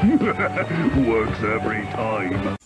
Works every time.